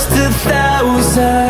just a thousand